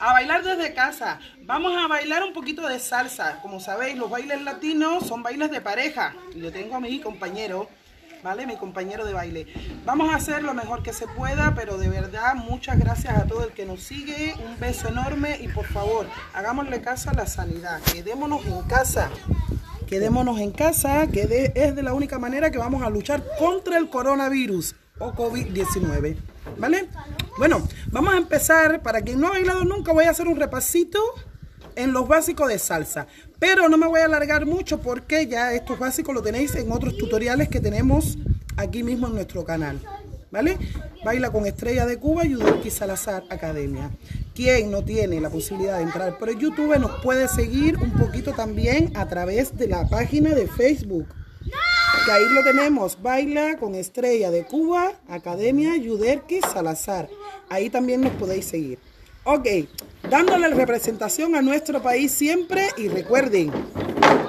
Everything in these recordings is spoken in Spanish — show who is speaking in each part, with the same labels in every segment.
Speaker 1: A bailar desde casa. Vamos a bailar un poquito de salsa. Como sabéis, los bailes latinos son bailes de pareja. Yo tengo a mi compañero, ¿vale? Mi compañero de baile. Vamos a hacer lo mejor que se pueda, pero de verdad, muchas gracias a todo el que nos sigue. Un beso enorme y por favor, hagámosle caso a la sanidad. Quedémonos en casa. Quedémonos en casa, que es de la única manera que vamos a luchar contra el coronavirus o COVID-19. ¿Vale? Bueno, vamos a empezar. Para quien no ha bailado nunca, voy a hacer un repasito en los básicos de salsa. Pero no me voy a alargar mucho porque ya estos básicos lo tenéis en otros tutoriales que tenemos aquí mismo en nuestro canal. ¿Vale? Baila con Estrella de Cuba y Udolki Salazar Academia. Quien no tiene la posibilidad de entrar por YouTube nos puede seguir un poquito también a través de la página de Facebook ahí lo tenemos, Baila con Estrella de Cuba, Academia Yuderki Salazar. Ahí también nos podéis seguir. Ok, dándole representación a nuestro país siempre y recuerden,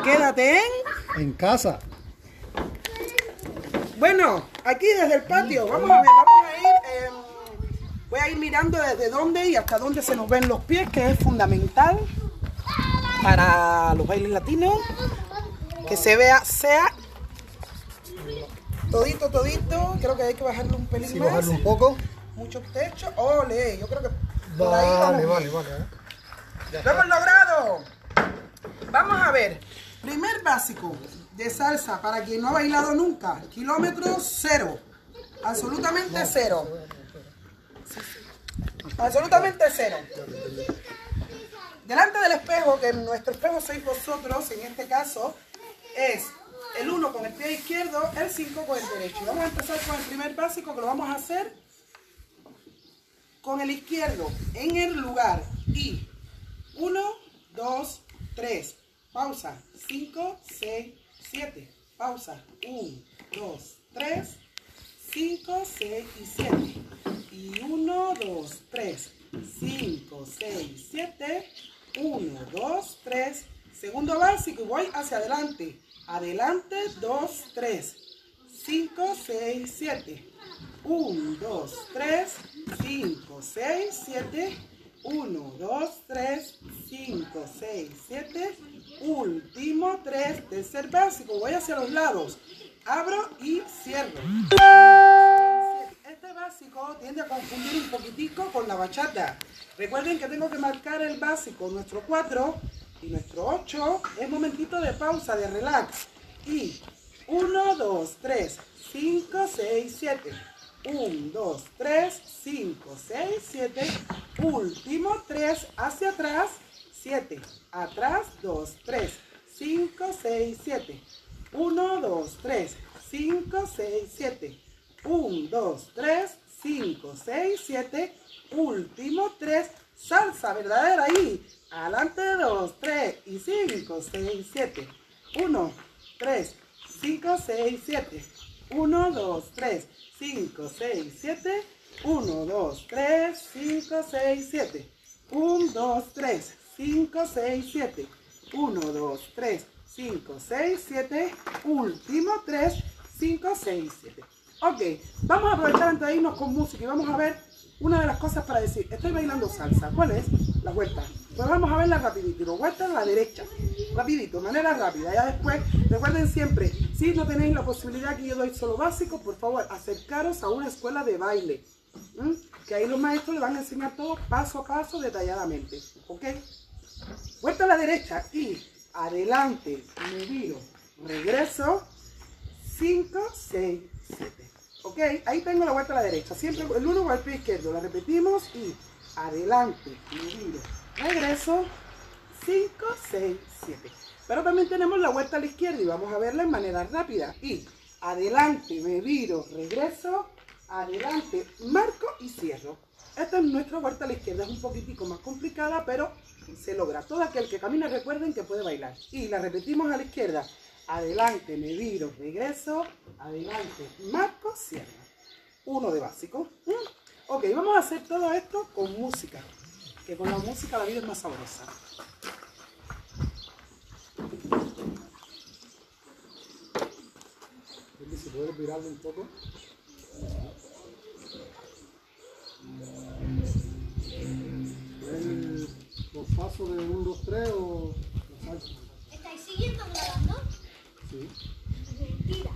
Speaker 1: quédate en...
Speaker 2: En casa.
Speaker 1: Bueno, aquí desde el patio, vamos a ver, vamos a ir... Em, voy a ir mirando desde dónde y hasta dónde se nos ven los pies, que es fundamental para los bailes latinos. Que se vea, sea Todito, todito. Creo que hay que bajarle un pelín
Speaker 2: sí,
Speaker 1: más.
Speaker 2: bajarle un poco.
Speaker 1: Mucho techo. Ole, yo creo que
Speaker 2: por vale, ahí vale, vale, ¿eh?
Speaker 1: ¡Lo hemos logrado! Vamos a ver. Primer básico de salsa para quien no ha bailado nunca. Kilómetro cero. Absolutamente cero. Absolutamente cero. Delante del espejo, que nuestro espejo sois vosotros, en este caso, es el 1 con el pie izquierdo, el 5 con el derecho. Vamos a empezar con el primer básico que lo vamos a hacer con el izquierdo en el lugar. Y 1, 2, 3, pausa, 5, 6, 7, pausa, 1, 2, 3, 5, 6 y 7 y 1, 2, 3, 5, 6, 7, 1, 2, 3, segundo básico y voy hacia adelante, Adelante, 2, 3, 5, 6, 7. 1, 2, 3, 5, 6, 7. 1, 2, 3, 5, 6, 7. Último 3, tercer básico. Voy hacia los lados. Abro y cierro. Este básico tiende a confundir un poquitico con la bachata. Recuerden que tengo que marcar el básico, nuestro 4 y nuestro 8 es momentito de pausa, de relax. Y 1, 2, 3, 5, 6, 7. 1, 2, 3, 5, 6, 7. Último 3 hacia atrás. 7. Atrás 2, 3, 5, 6, 7. 1, 2, 3, 5, 6, 7. 1, 2, 3, 5, 6, 7. Último 3. Salsa verdadera ahí. Adelante 2, 3 y 5, 6, 7. 1, 3, 5, 6, 7. 1, 2, 3, 5, 6, 7. 1, 2, 3, 5, 6, 7. 1, 2, 3, 5, 6, 7. 1, 2, 3, 5, 6, 7. Último 3, 5, 6, 7. Ok, vamos a aprovechar antes de irnos con música y vamos a ver una de las cosas para decir, estoy bailando salsa. ¿Cuál es? La vuelta. Pues vamos a verla rapidito. Vuelta a la derecha. Rapidito, manera rápida. Ya después, recuerden siempre, si no tenéis la posibilidad que yo doy solo básico, por favor, acercaros a una escuela de baile. Que ahí los maestros le van a enseñar todo paso a paso, detalladamente. ¿Ok? Vuelta a la derecha y adelante, me regreso, 5, 6, 7. Ok, ahí tengo la vuelta a la derecha. Siempre el uno va al pie izquierdo. La repetimos y adelante, me giro, regreso, 5, 6, 7. Pero también tenemos la vuelta a la izquierda y vamos a verla en manera rápida. Y adelante, me viro, regreso, adelante, marco y cierro. Esta es nuestra vuelta a la izquierda. Es un poquitico más complicada, pero se logra. Todo aquel que camina recuerden que puede bailar. Y la repetimos a la izquierda adelante, me viro, regreso, adelante, marco, cierro. Uno de básico. ¿Mm? Ok, vamos a hacer todo esto con música, que con la música la vida es más sabrosa.
Speaker 2: ¿Se puede virarlo un poco? paso de 1, 2, 3 o la salsa.
Speaker 3: ¿Estáis siguiendo. Mentira.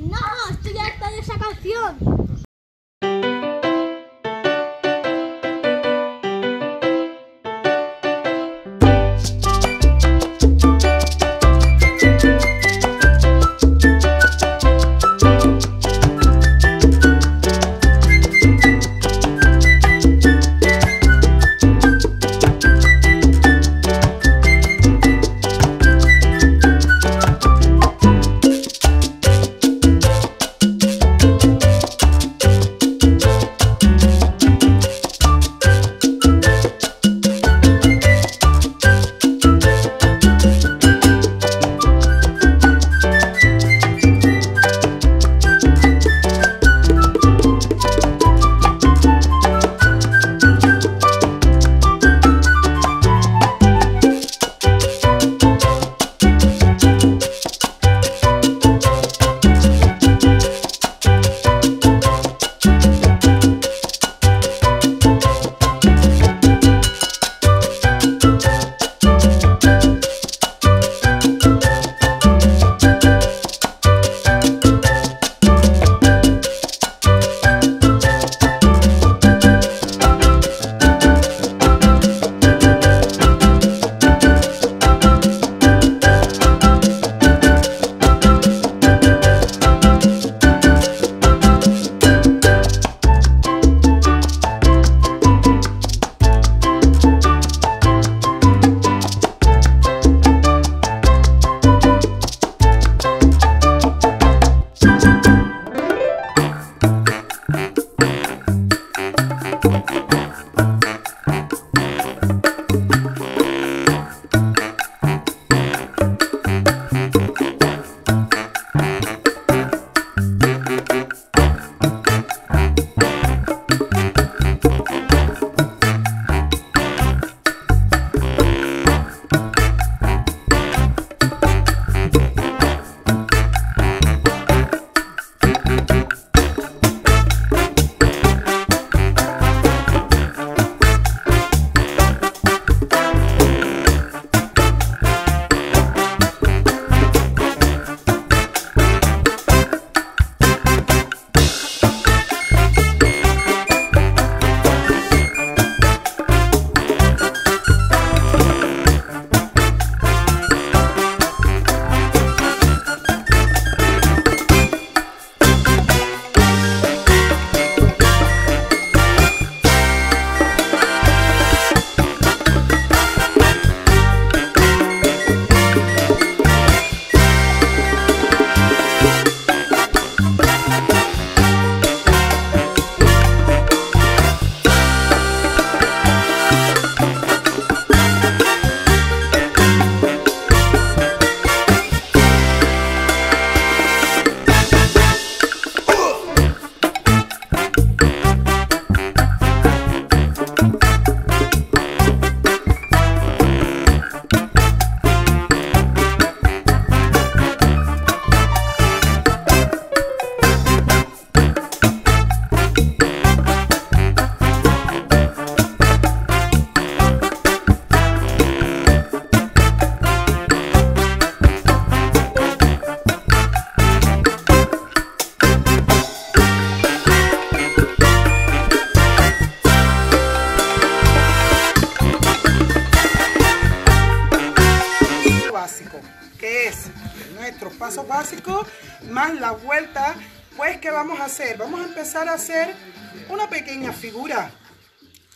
Speaker 3: No, estoy harta de esa canción.
Speaker 1: más la vuelta, pues ¿qué vamos a hacer? Vamos a empezar a hacer una pequeña figura,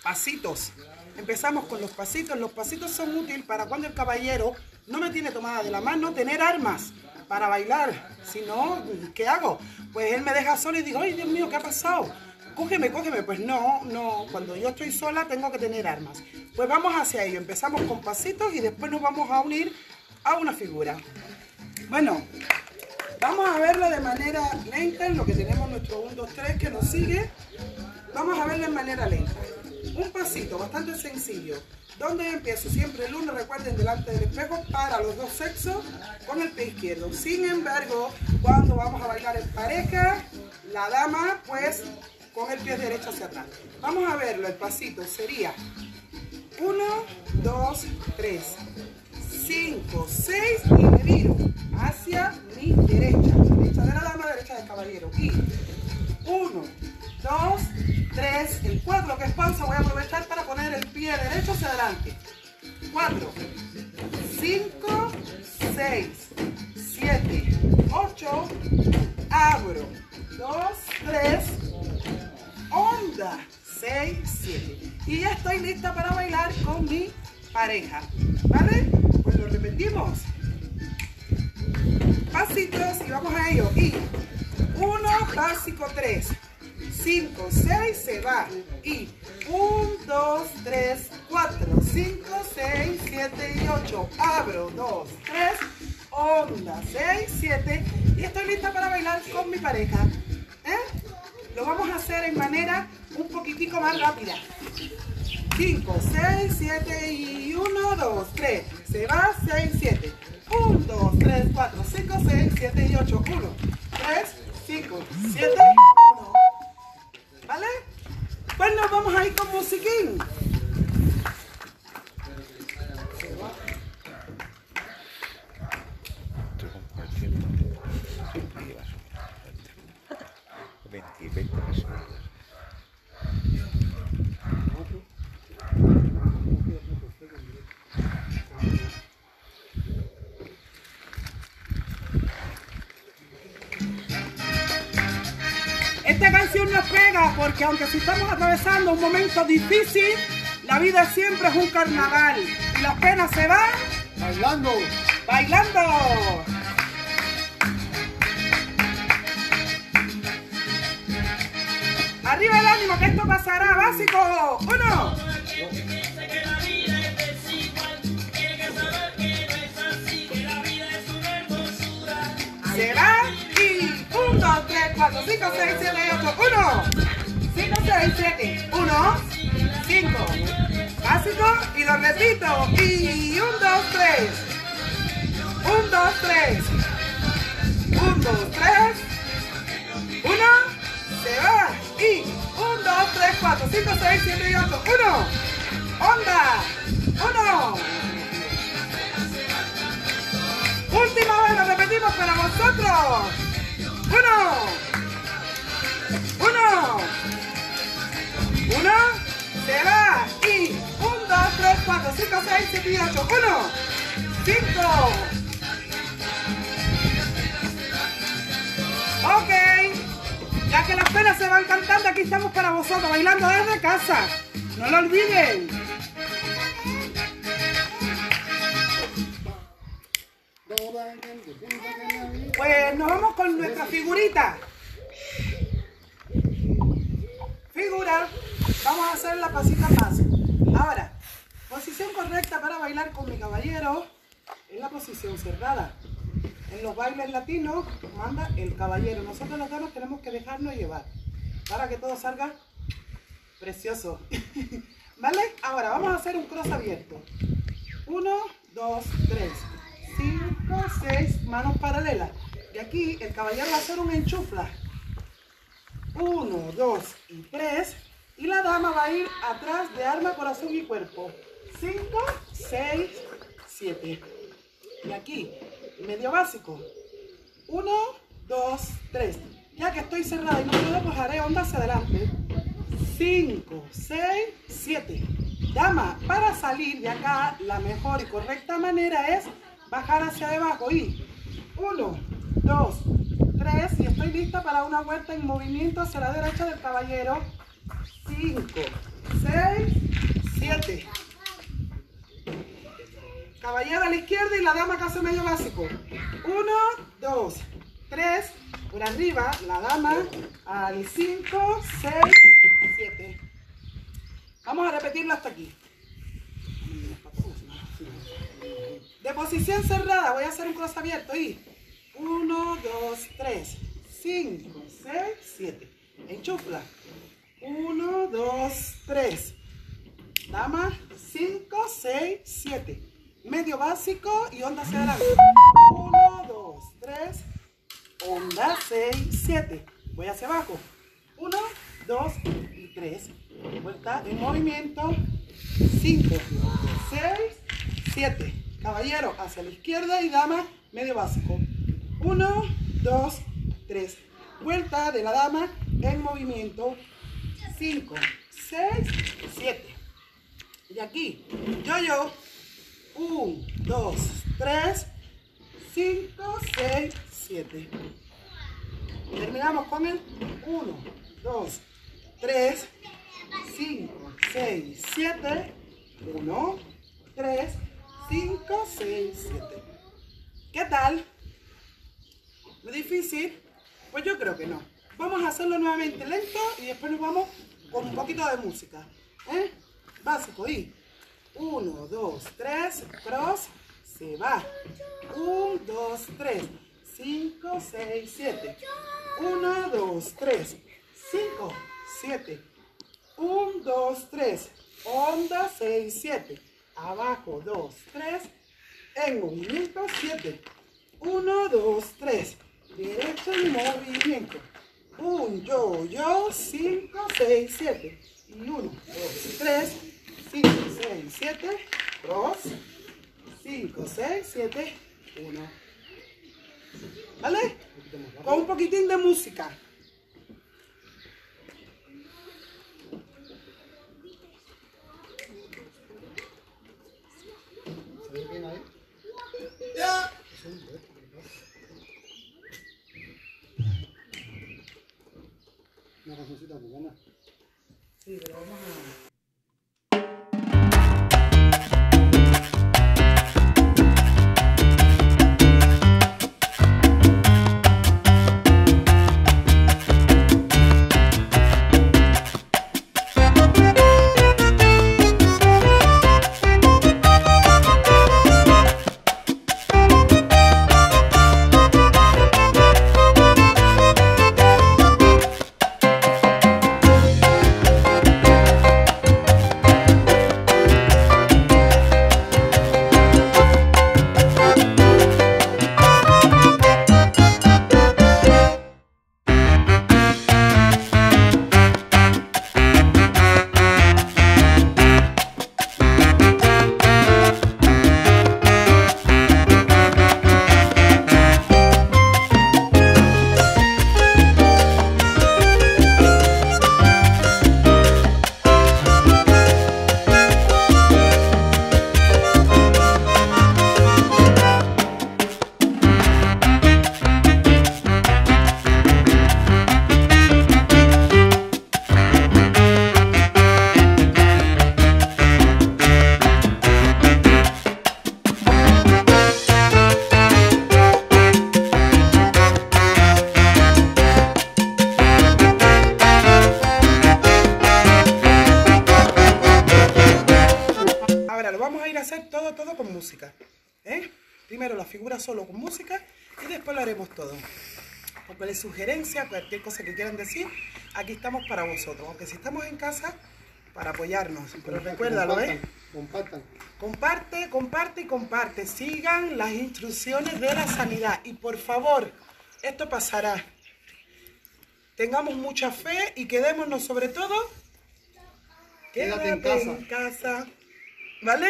Speaker 1: pasitos. Empezamos con los pasitos. Los pasitos son útiles para cuando el caballero no me tiene tomada de la mano, tener armas para bailar. Si no, ¿qué hago? Pues él me deja solo y digo, ay Dios mío, ¿qué ha pasado? Cógeme, cógeme. Pues no, no, cuando yo estoy sola tengo que tener armas. Pues vamos hacia ello. Empezamos con pasitos y después nos vamos a unir a una figura. Bueno, vamos a verlo de manera lenta en lo que tenemos nuestro 1, 2, 3 que nos sigue. Vamos a verlo de manera lenta. Un pasito bastante sencillo. Donde empiezo siempre el uno, recuerden, delante del espejo para los dos sexos con el pie izquierdo. Sin embargo, cuando vamos a bailar en pareja, la dama pues con el pie derecho hacia atrás. Vamos a verlo, el pasito sería 1, 2, 3, 5, 6 y me viro hacia mi derecha, derecha de la dama, derecha del caballero. Y 1, 2, 3, el 4 que es pausa, voy a aprovechar para poner el pie derecho hacia adelante. 4, 5, 6, 7, 8, abro, 2, 3, onda, 6, 7. Y ya estoy lista para bailar con mi pareja. ¿Vale? Pues lo repetimos. Pasitos y vamos a ello. Y 1, básico 3. 5, 6, se va. Y 1, 2, 3, 4, 5, 6, 7 y 8. Abro, 2, 3, onda, 6, 7. Y estoy lista para bailar con mi pareja. ¿Eh? Lo vamos a hacer en manera un poquitico más rápida. 5, 6, 7 y 1, 2, 3. Se va 6, 7. 1, 2, 3, 4, 5, 6, 7 y 8. 1, 3, 5, 7, 1. ¿Vale? Pues nos vamos a ir con musiquín. Atravesando un momento difícil, la vida siempre es un carnaval y las penas se van
Speaker 2: Bailando.
Speaker 1: bailando. Arriba el ánimo, que esto pasará. Básico. Uno. Se va y 1, 2, 3, 4, 5, 6, 7, 8, 1, 5, 6, 7, 1, 5, básico y lo repito y 1, 2, 3, 1, 2, 3, 1, 2, 3, 1, se va. Y 1, 2, 3, 4, 5, 6, 7 y 8, 1, onda, 1, Última vez, lo repetimos para vosotros. Uno. Uno. Uno. Se va. Y un, dos, tres, cuatro, cinco, seis, siete y ocho. Uno. Cinco. Ok. Ya que las penas se van cantando, aquí estamos para vosotros, bailando desde casa. No lo olviden. Pues nos vamos con nuestra figurita. Figura. Vamos a hacer la pasita paso. Ahora, posición correcta para bailar con mi caballero es la posición cerrada. En los bailes latinos manda el caballero. Nosotros los damas tenemos que dejarnos llevar para que todo salga precioso. ¿Vale? Ahora vamos a hacer un cross abierto. Uno, dos, tres. 5, 6, manos paralelas. De aquí el caballero va a hacer un enchufla. 1, 2 y 3. Y la dama va a ir atrás de arma, corazón y cuerpo. 5, 6, 7. Y aquí, medio básico. 1, 2, 3. Ya que estoy cerrada y no puedo, pues haré onda hacia adelante. 5, 6, 7. Dama, para salir de acá, la mejor y correcta manera es bajar hacia debajo y 1, 2, 3 y estoy lista para una vuelta en movimiento hacia la derecha del caballero 5, 6, 7 caballero a la izquierda y la dama casi medio básico. 1, 2, 3 por arriba la dama al 5, 6, 7 vamos a repetirlo hasta aquí. De posición cerrada voy a hacer un cross abierto y 1, 2, 3, 5, 6, 7. Enchufla. 1, 2, 3. Dama, 5, 6, 7. Medio básico y onda hacia adelante. 1, 2, 3. Onda 6, 7. Voy hacia abajo. 1, 2 y 3. Vuelta en movimiento. 5, 6, 7. Caballero hacia la izquierda y dama medio básico. 1, 2, 3. Vuelta de la dama en movimiento. 5, 6, 7. Y aquí, yo, yo. 1, 2, 3, 5, 6, 7. Terminamos con el 1, 2, 3, 5, 6, 7. 1, 3, 5, 6, 7. ¿Qué tal? ¿Muy difícil? Pues yo creo que no. Vamos a hacerlo nuevamente lento y después nos vamos con un poquito de música. ¿eh? Básico y 1, 2, 3, cross, se va. 1, 2, 3, 5, 6, 7. 1, 2, 3, 5, 7. 1, 2, 3, onda 6, 7. Abajo 2, 3. En movimiento 7. 1, 2, 3. Derecho en movimiento. 1, yo, yo, 5, 6, 7. Y 1, 2, 3, 5, 6, 7. Cross. 5, 6, 7. 1. ¿Vale? Con un poquitín de música.
Speaker 2: ¿Se ve bien ahí?
Speaker 1: Ya.
Speaker 2: Sí, ¿ves? ¿Qué pasa? Una cancioncita muy buena.
Speaker 1: Sí, pero vamos a... O cualquier sugerencia, cualquier cosa que quieran decir, aquí estamos para vosotros. Aunque si estamos en casa, para apoyarnos. Pero recuérdalo, ¿eh?
Speaker 2: Compartan.
Speaker 1: Comparte, comparte y comparte. Sigan las instrucciones de la sanidad. Y por favor, esto pasará. Tengamos mucha fe y quedémonos sobre todo.
Speaker 2: Quédate en
Speaker 1: quédate
Speaker 2: casa.
Speaker 1: en casa. ¿Vale?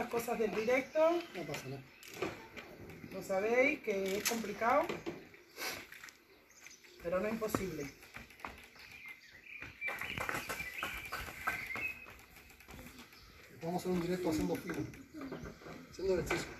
Speaker 1: Las cosas del directo.
Speaker 2: No pasa nada.
Speaker 1: Lo sabéis que es complicado. Pero no imposible.
Speaker 2: Vamos a hacer un directo haciendo filo. Haciendo ejercicio.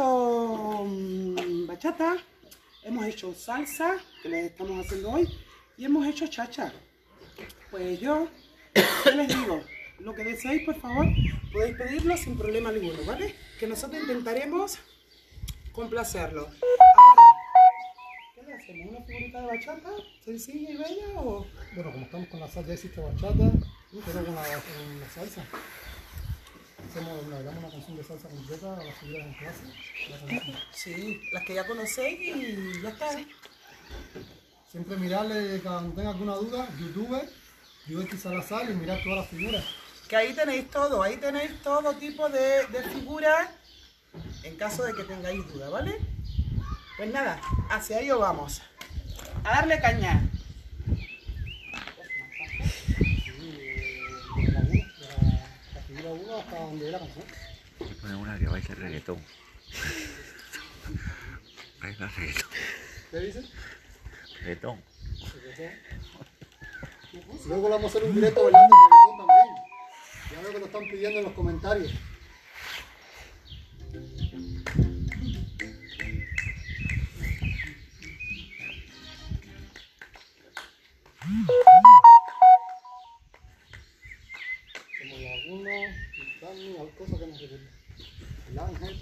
Speaker 1: hecho mm, bachata, hemos hecho salsa, que les estamos haciendo hoy, y hemos hecho chacha. Pues yo, ¿qué les digo? Lo que deseáis, por favor, podéis pedirlo sin problema ninguno, ¿vale? Que nosotros intentaremos complacerlo. Ahora, ¿qué le hacemos? ¿Una figurita de bachata? ¿Sencilla y bella o...?
Speaker 2: Bueno, como estamos con la salsa, ya hiciste bachata, pero con con la salsa. Hacemos, le una canción de salsa completa a las figuras en clase.
Speaker 1: Sí, las que ya conocéis y ya está.
Speaker 2: Siempre mirarle, cuando tenga alguna duda, YouTube, YouTube Salazar y mirar todas las figuras.
Speaker 1: Que ahí tenéis todo, ahí tenéis todo tipo de, de figuras en caso de que tengáis duda, ¿vale? Pues nada, hacia ello vamos. A darle caña.
Speaker 2: Sí, de la, uno, de la, la figura 1 hasta donde ve la canción.
Speaker 4: Pone una que baila reggaetón. Baila reggaetón.
Speaker 2: ¿Qué dices?
Speaker 4: Reggaetón.
Speaker 2: Luego le vamos a hacer un directo bailando reggaetón también. Ya veo que lo están pidiendo en los comentarios. Como الطاسه جنب كده لا نهائي